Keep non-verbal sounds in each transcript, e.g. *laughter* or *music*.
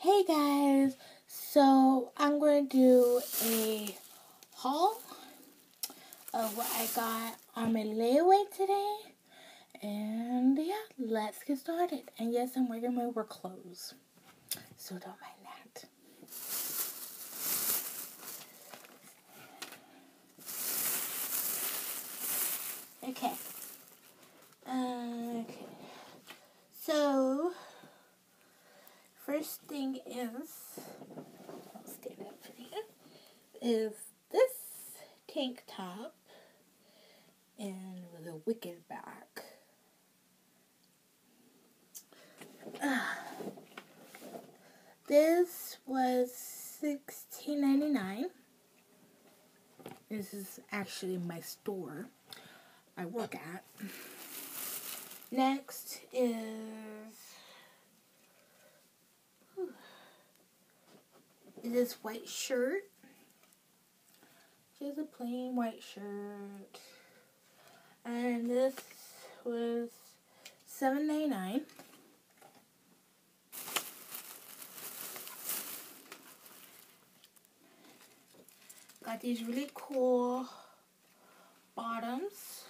Hey guys, so I'm going to do a haul of what I got on my layaway today. And yeah, let's get started. And yes, I'm wearing my work clothes, so don't mind that. Okay. Uh, okay. So, first thing is, I'll stand up for you, is this tank top and with a wicked back. Uh, *sighs* this was sixteen ninety nine. This is actually my store I work at. Next is this white shirt. Just a plain white shirt. And this was seven ninety nine. Got these really cool bottoms.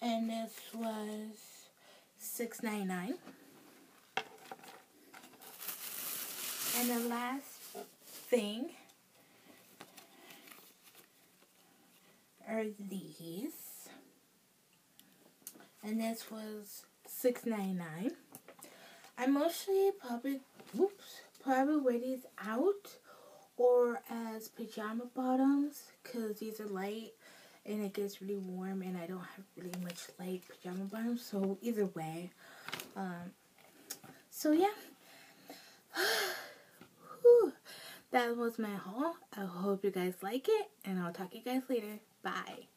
And this was six ninety nine. And the last thing are these. And this was six ninety nine. I mostly probably whoops probably wear these out or as pajama bottoms because these are light and it gets really warm and I don't have really much light pajama bottoms so either way um, so yeah that was my haul. I hope you guys like it and I'll talk to you guys later. Bye